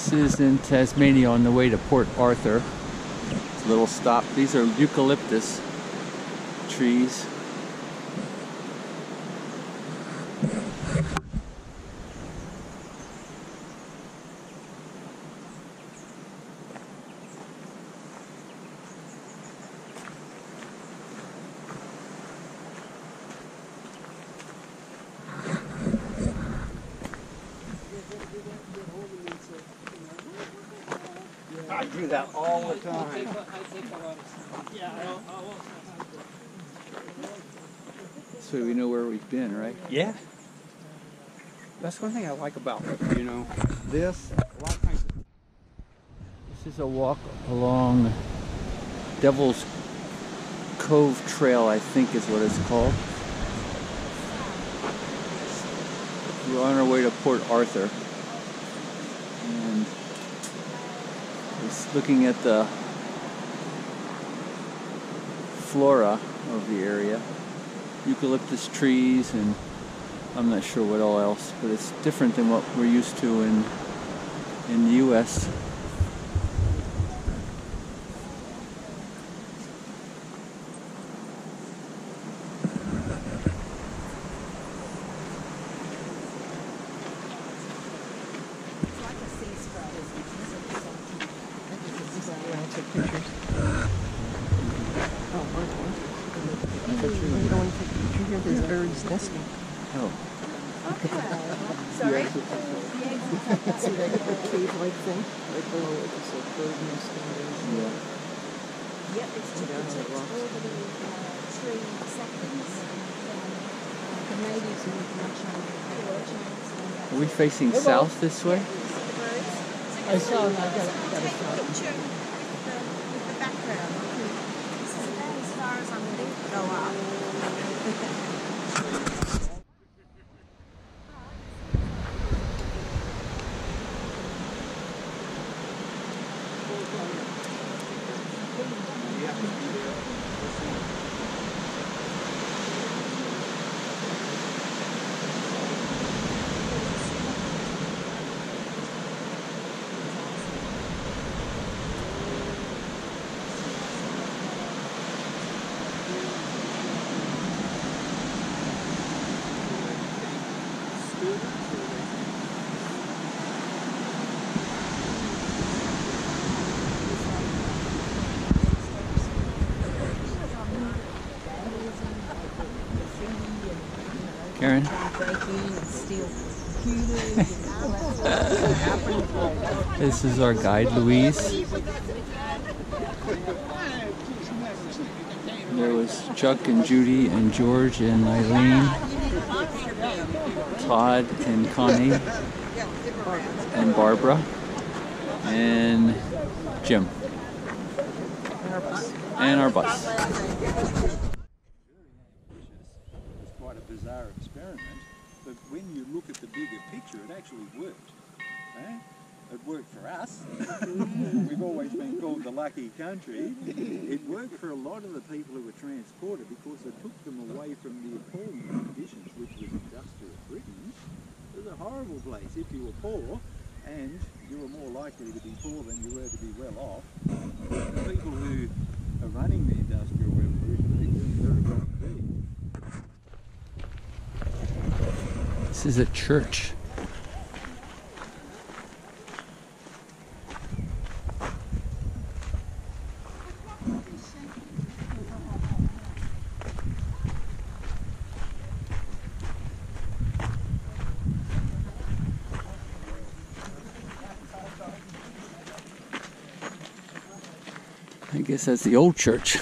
This is in Tasmania on the way to Port Arthur. It's a little stop. These are eucalyptus trees. Time. So we know where we've been, right? Yeah. That's one thing I like about you know this. A lot of times. This is a walk along Devil's Cove Trail, I think is what it's called. We're on our way to Port Arthur. And it's looking at the flora of the area. Eucalyptus trees and I'm not sure what all else, but it's different than what we're used to in in the US. There's birds nesting. Oh, Sorry? See that little cave-like thing right below it? It's a bird nesting. yeah. Yep, it's just, it's, the it's rocks. orbiting uh, seconds. Uh, the natives are much on Are we facing south this way? I saw it. I got it. I got Take it. a picture with the, with the background. This is about as far as I'm willing to go up. Karen? This is our guide, Louise. There was Chuck and Judy and George and Eileen, Todd and Connie, and Barbara, and Jim, and our bus. It's quite a bizarre experiment, but when you look at the bigger picture, it actually worked. eh? It worked for us. We've always been called the lucky country. It worked for a lot of the people who were transported because it took them away from the appalling conditions, which was industrial Britain. It was a horrible place if you were poor, and you were more likely to be poor than you were to be well off. The people who are running the industrial revolution, very. This is a church. I guess that's the old church.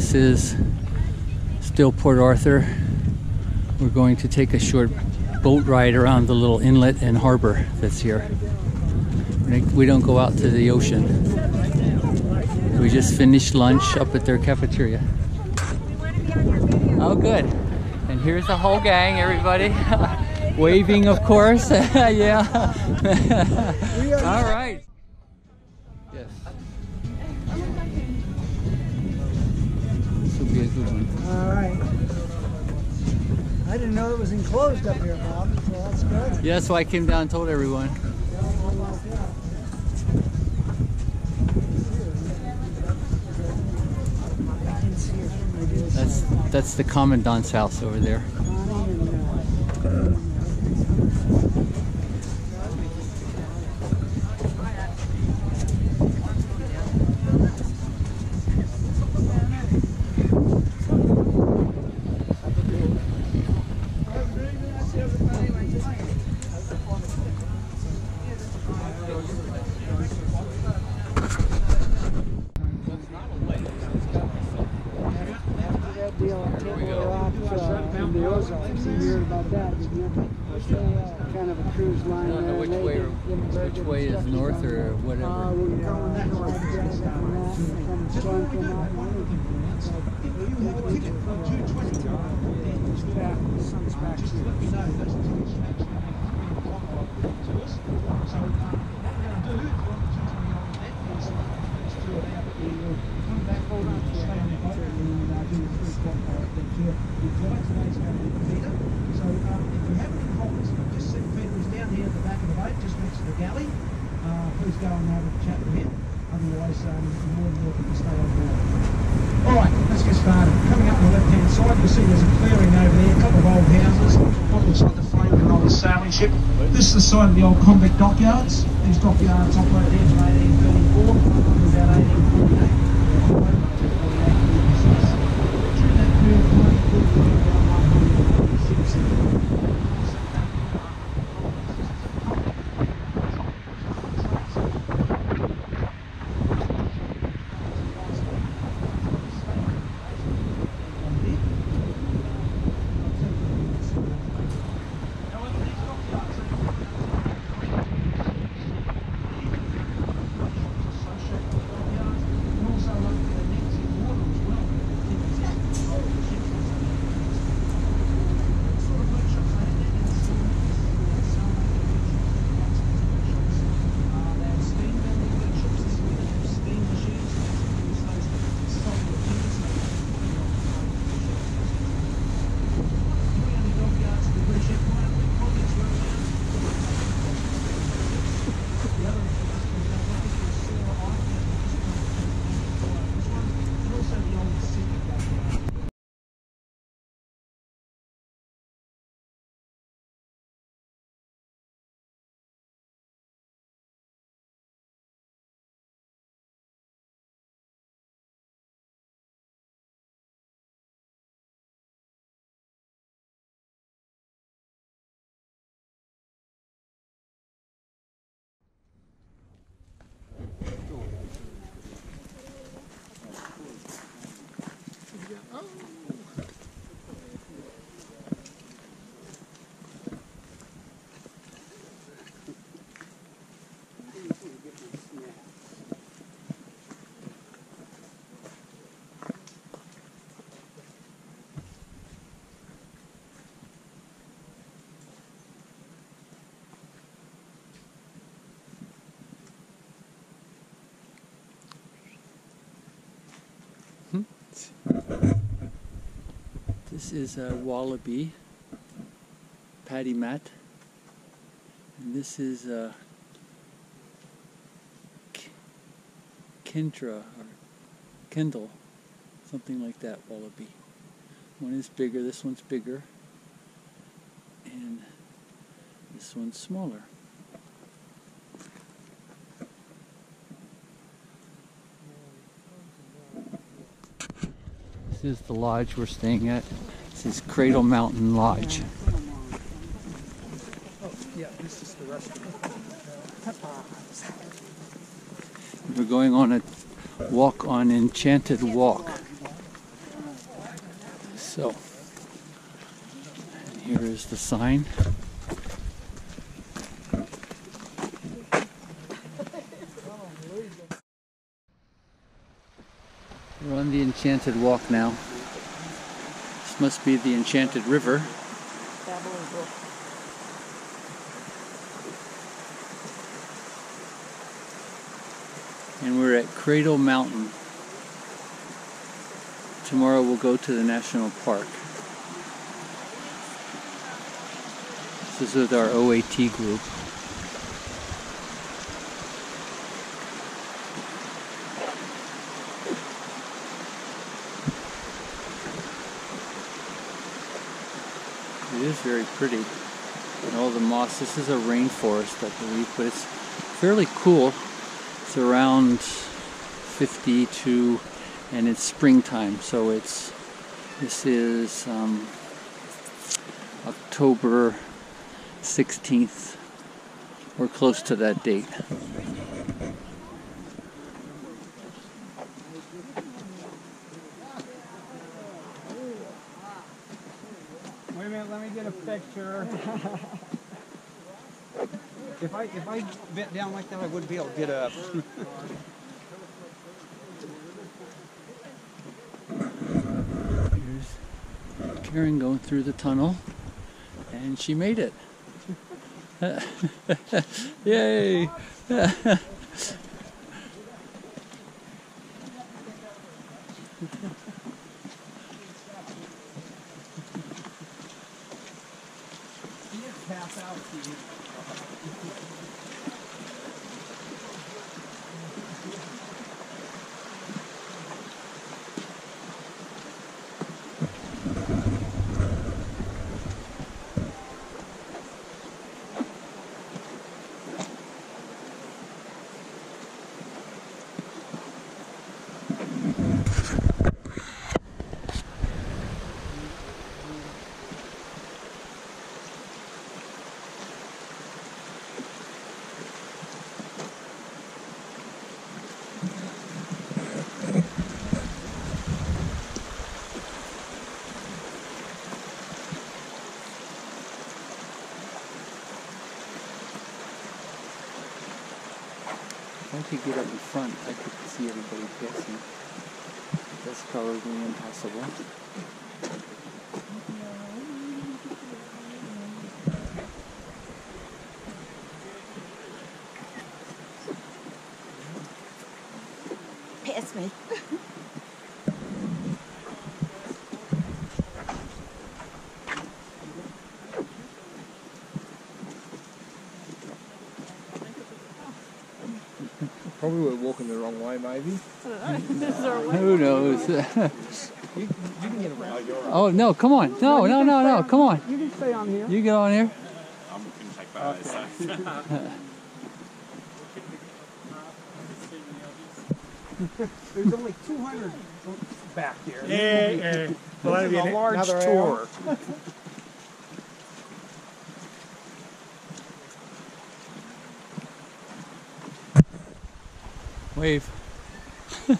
This is still Port Arthur. We're going to take a short boat ride around the little inlet and harbor that's here. We don't go out to the ocean. We just finished lunch up at their cafeteria. Oh, good. And here's the whole gang, everybody. Waving, of course. yeah. All right. All right. I didn't know it was enclosed up here, Bob, so that's good. Yeah, that's why I came down and told everyone. I can see it. I do see That's that's the commandant's house over there. Connie and, uh, that deal on Table Rock, uh, in the Ozarks. You heard about that, did you? Uh, Kind of a cruise line I don't know there. which and they way, did Edinburgh which and way is stuff. north or Uh, whatever. we were going that way, driving from that, from Stonecombe out and everything. It's like, it's back, the sun's back here. So um, if you have any problems, just see Peter is down here at the back of the boat, just next to the galley. Uh, please go and have a chat with him. Otherwise, um, you're more than welcome to stay on board. All right, let's get started. Coming up on the left-hand side, you'll see there's a clearing over there, a couple of old houses. What looks like the frame of an old sailing ship. Site of the old convict dockyards. These dockyards operated here from This is a wallaby, pademelon, and this is a Kendra or Kendall, something like that wallaby. One is bigger, this one's bigger, and this one's smaller. This is the lodge we're staying at. This is Cradle Mountain Lodge. We're going on a walk on Enchanted Walk. So, here is the sign. On the Enchanted Walk now. This must be the Enchanted River. And we're at Cradle Mountain. Tomorrow we'll go to the national park. This is with our OAT group. It is very pretty. And all the moss. This is a rainforest, I believe, but it's fairly cool. It's around 52 and it's springtime, so it's this is um, October 16th or close to that date. Wait a minute, let me get a picture. if I if I bent down like that, I wouldn't be able to get up. Here's Karen going through the tunnel, and she made it. Yay! Get up in front, I could see everybody passing. That's probably impossible. Pass me. Probably we're walking the wrong way, maybe. Who knows? You can get around. oh no! Come on! No! No! No! No! Come on! You can stay on here. You get on here. I'm going to take my eyes There's only 200 back there. Yeah, yeah. Well, This is that'd be a large tour. Wave. The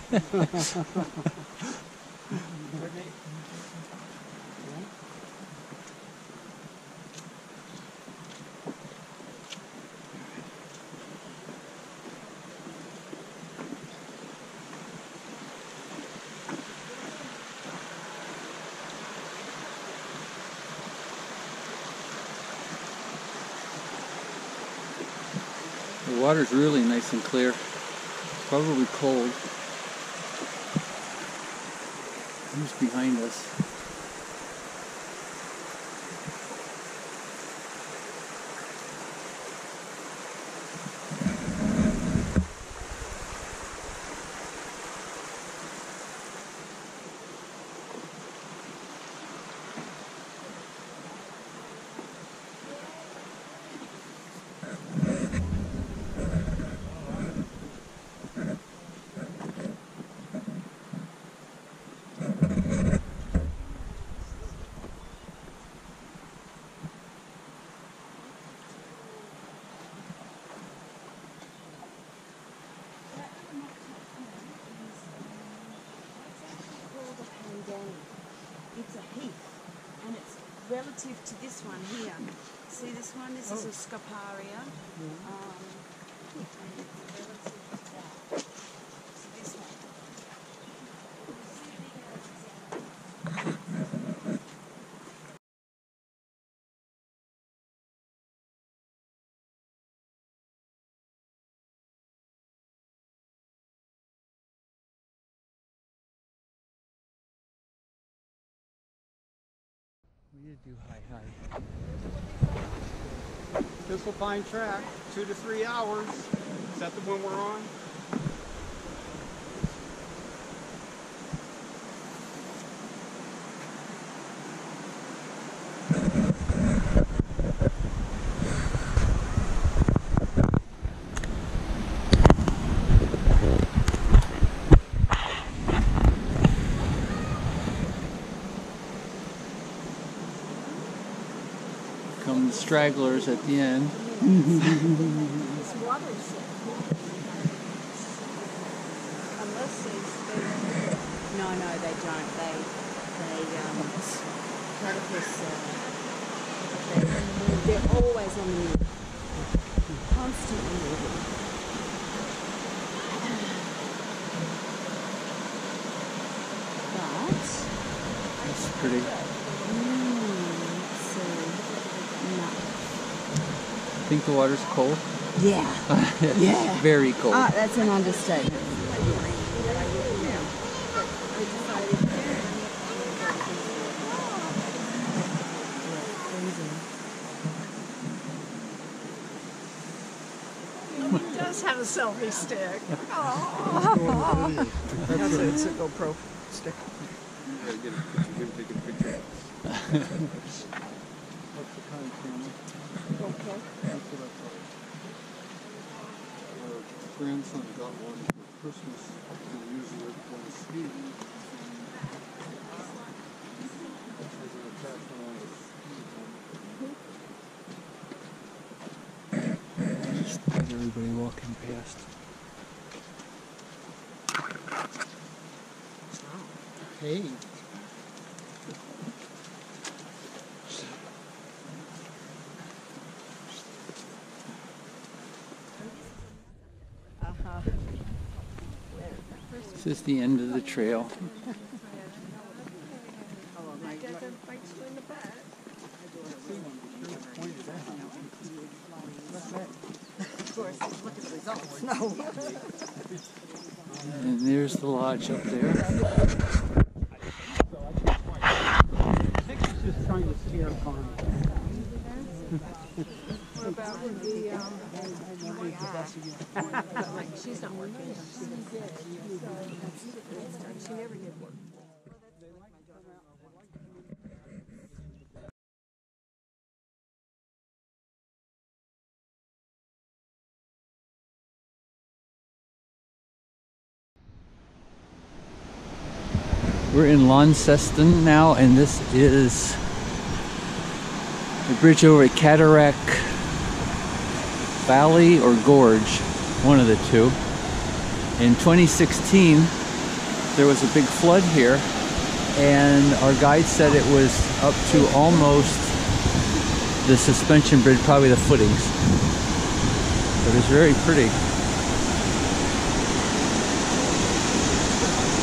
water's really nice and clear. Probably cold. Who's behind us? Relative to this one here. See this one? This is a scoparia. Um, and it's relative to that. So this one. We did do high high. Pine Track, two to three hours. Is that the one we're on? Come the stragglers at the end. No, no, they don't. They, they, um, platypus, uh, they, they're always on the move. Constantly moving. But, That's pretty. mm, let's see. No. Think the water's cold? Yeah. Yeah. Very cold. Ah, that's an understatement. He does have a selfie stick. Oh. That's it. It's a GoPro stick. Gotta get a picture, take a picture. What's the kind of camera? Okay. That's what I thought. Our grandson got one for Christmas. He uses it when skiing. As an attachment on his everybody walking past. Hey. Is the end of the trail. And there's the lodge up there. She's not working. She never did work. We're in Launceston now, and this is the bridge over at Cataract Valley or Gorge, one of the two. In 2016, there was a big flood here, and our guide said it was up to almost the suspension bridge, probably the footings. But it's very pretty.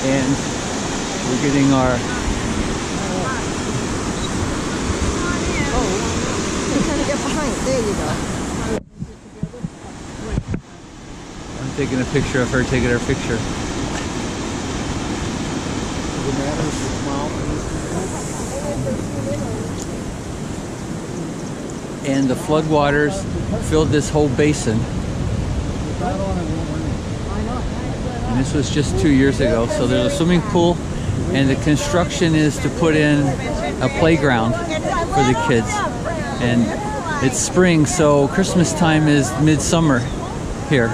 And we're getting our oh, Get behind, there you go. I'm taking a picture of her taking her picture. The matters with mountains. And the floodwaters filled this whole basin. And this was just two years ago. So there's a swimming pool, and the construction is to put in a playground for the kids. And it's spring, so Christmas time is midsummer here.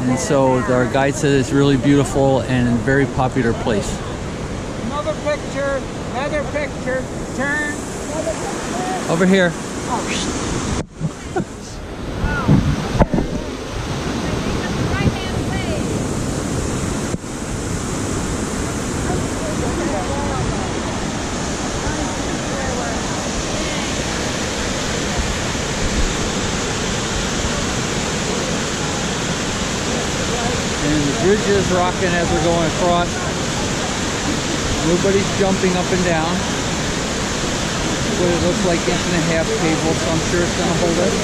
And so our guide said it's really beautiful and a very popular place. Another picture, another picture, turn. Over here. Oh, Bridge is rocking as we're going across. Nobody's jumping up and down. What it looks like inch and a half cable, so I'm sure it's gonna hold us.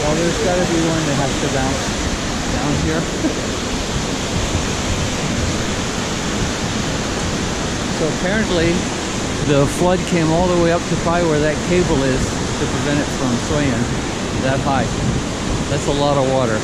Well, there's gotta be one that has to bounce down here. So apparently, the flood came all the way up to probably where that cable is to prevent it from swaying that high. That's a lot of water.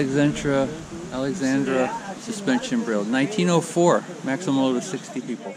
Alexandra, Alexandra Suspension Bridge, 1904, maximum load of 60 people.